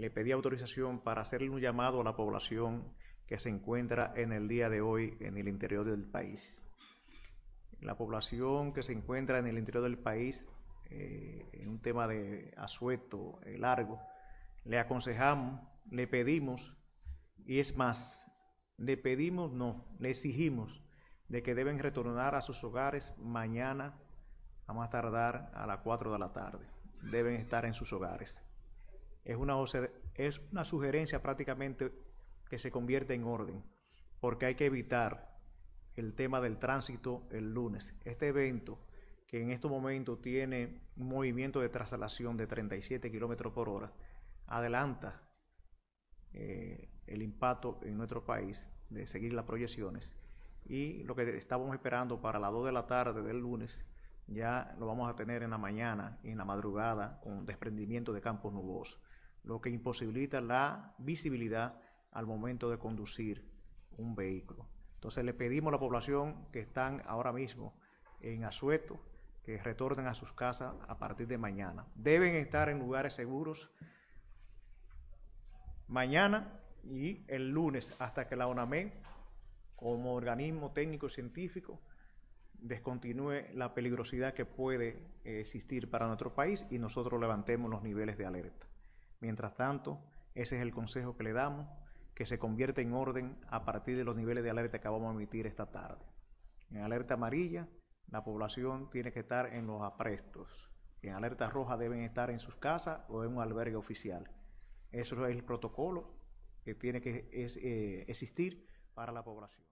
le pedí autorización para hacerle un llamado a la población que se encuentra en el día de hoy en el interior del país. La población que se encuentra en el interior del país, eh, en un tema de asueto eh, largo, le aconsejamos, le pedimos, y es más, le pedimos, no, le exigimos de que deben retornar a sus hogares mañana a más tardar a las 4 de la tarde. Deben estar en sus hogares. Es una, es una sugerencia prácticamente que se convierte en orden, porque hay que evitar el tema del tránsito el lunes. Este evento, que en estos momentos tiene un movimiento de traslación de 37 kilómetros por hora, adelanta eh, el impacto en nuestro país de seguir las proyecciones. Y lo que estábamos esperando para las 2 de la tarde del lunes, ya lo vamos a tener en la mañana y en la madrugada con desprendimiento de campos nubosos, lo que imposibilita la visibilidad al momento de conducir un vehículo. Entonces le pedimos a la población que están ahora mismo en Asueto que retornen a sus casas a partir de mañana. Deben estar en lugares seguros mañana y el lunes hasta que la ONAME, como organismo técnico científico, descontinúe la peligrosidad que puede existir para nuestro país y nosotros levantemos los niveles de alerta. Mientras tanto, ese es el consejo que le damos que se convierte en orden a partir de los niveles de alerta que vamos a emitir esta tarde. En alerta amarilla, la población tiene que estar en los aprestos. En alerta roja deben estar en sus casas o en un albergue oficial. Eso es el protocolo que tiene que eh, existir para la población.